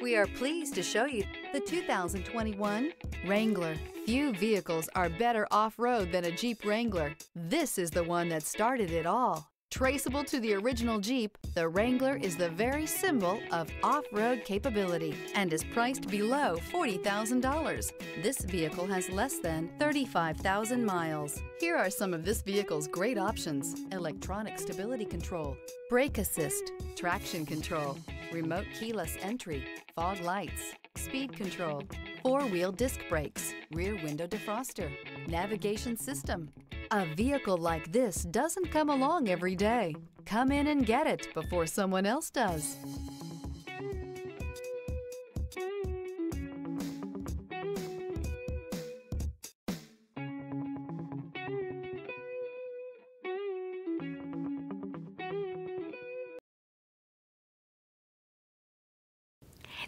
We are pleased to show you the 2021 Wrangler. Few vehicles are better off-road than a Jeep Wrangler. This is the one that started it all. Traceable to the original Jeep, the Wrangler is the very symbol of off-road capability and is priced below $40,000. This vehicle has less than 35,000 miles. Here are some of this vehicle's great options. Electronic stability control, brake assist, traction control, remote keyless entry, fog lights, speed control, four-wheel disc brakes, rear window defroster, navigation system, a vehicle like this doesn't come along every day. Come in and get it before someone else does.